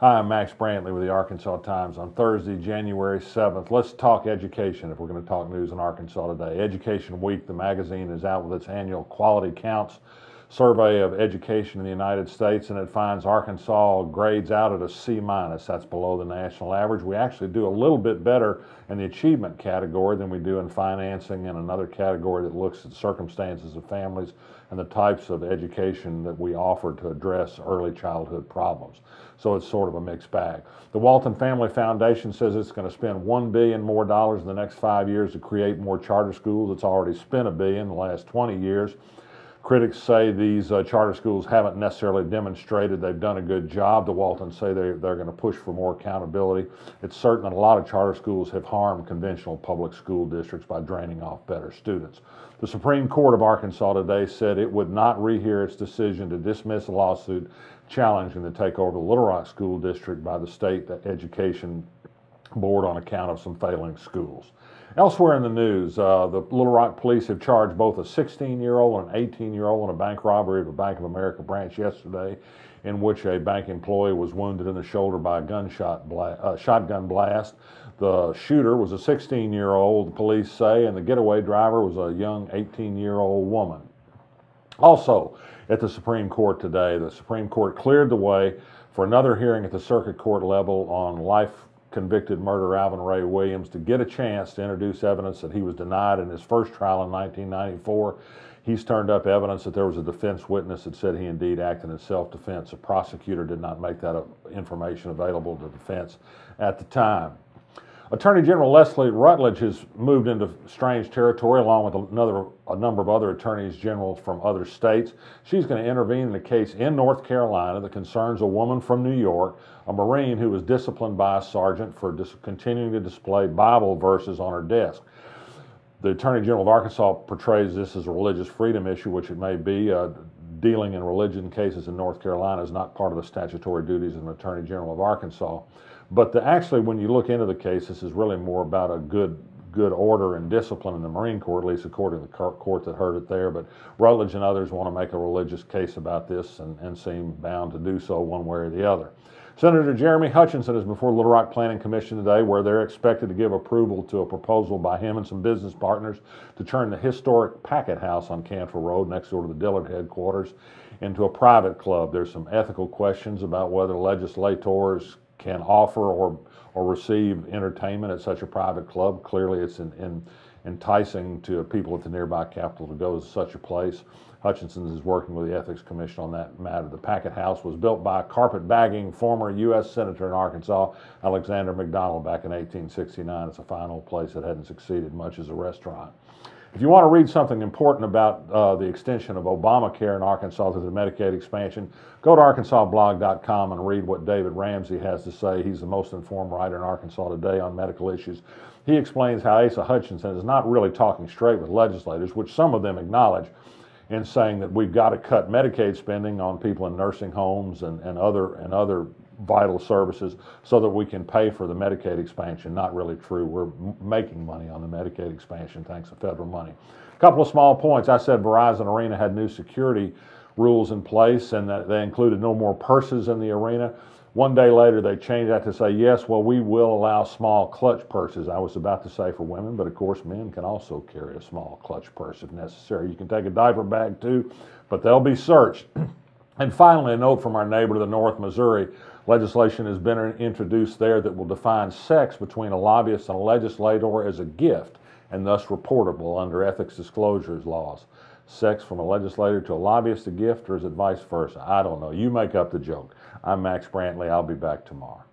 Hi, I'm Max Brantley with the Arkansas Times on Thursday, January 7th. Let's talk education if we're going to talk news in Arkansas today. Education Week, the magazine, is out with its annual Quality Counts survey of education in the United States, and it finds Arkansas grades out at a C minus. That's below the national average. We actually do a little bit better in the achievement category than we do in financing and another category that looks at circumstances of families and the types of education that we offer to address early childhood problems. So it's sort of a mixed bag. The Walton Family Foundation says it's going to spend one billion more dollars in the next five years to create more charter schools. It's already spent a billion in the last 20 years. Critics say these uh, charter schools haven't necessarily demonstrated they've done a good job. The Waltons say they're, they're going to push for more accountability. It's certain that a lot of charter schools have harmed conventional public school districts by draining off better students. The Supreme Court of Arkansas today said it would not rehear its decision to dismiss a lawsuit challenging the takeover of the Little Rock School District by the state that education board on account of some failing schools. Elsewhere in the news, uh, the Little Rock police have charged both a 16 year old and an 18 year old in a bank robbery of a Bank of America branch yesterday, in which a bank employee was wounded in the shoulder by a gunshot bla- uh, shotgun blast. The shooter was a 16 year old, police say, and the getaway driver was a young 18 year old woman. Also, at the Supreme Court today, the Supreme Court cleared the way for another hearing at the circuit court level on life convicted murderer Alvin Ray Williams to get a chance to introduce evidence that he was denied in his first trial in 1994. He's turned up evidence that there was a defense witness that said he indeed acted in self-defense. A prosecutor did not make that uh, information available to the defense at the time. Attorney General Leslie Rutledge has moved into strange territory along with another, a number of other attorneys general from other states. She's going to intervene in a case in North Carolina that concerns a woman from New York, a Marine who was disciplined by a sergeant for continuing to display Bible verses on her desk. The Attorney General of Arkansas portrays this as a religious freedom issue, which it may be. Uh, dealing in religion cases in North Carolina is not part of the statutory duties of an Attorney General of Arkansas. But the, actually, when you look into the case, this is really more about a good good order and discipline in the Marine Corps, at least according to the court that heard it there. But Rutledge and others want to make a religious case about this and, and seem bound to do so one way or the other. Senator Jeremy Hutchinson is before Little Rock Planning Commission today, where they're expected to give approval to a proposal by him and some business partners to turn the historic Packet House on Cantrell Road, next door to the Dillard headquarters, into a private club. There's some ethical questions about whether legislators can offer or, or receive entertainment at such a private club. Clearly, it's in, in, enticing to people at the nearby capital to go to such a place. Hutchinson is working with the Ethics Commission on that matter. The Packet House was built by carpet-bagging former U.S. Senator in Arkansas, Alexander McDonald, back in 1869. It's a fine old place that hadn't succeeded much as a restaurant. If you want to read something important about uh, the extension of Obamacare in Arkansas through the Medicaid expansion, go to arkansasblog.com and read what David Ramsey has to say. He's the most informed writer in Arkansas today on medical issues. He explains how Asa Hutchinson is not really talking straight with legislators, which some of them acknowledge, in saying that we've got to cut Medicaid spending on people in nursing homes and, and other and other vital services so that we can pay for the Medicaid expansion. Not really true. We're making money on the Medicaid expansion thanks to federal money. A couple of small points. I said Verizon Arena had new security rules in place and that they included no more purses in the arena. One day later, they changed that to say, yes, well, we will allow small clutch purses. I was about to say for women, but of course, men can also carry a small clutch purse if necessary. You can take a diaper bag too, but they'll be searched. and finally, a note from our neighbor to the north, Missouri. Legislation has been introduced there that will define sex between a lobbyist and a legislator as a gift and thus reportable under ethics disclosures laws. Sex from a legislator to a lobbyist a gift, or is it vice versa? I don't know. You make up the joke. I'm Max Brantley. I'll be back tomorrow.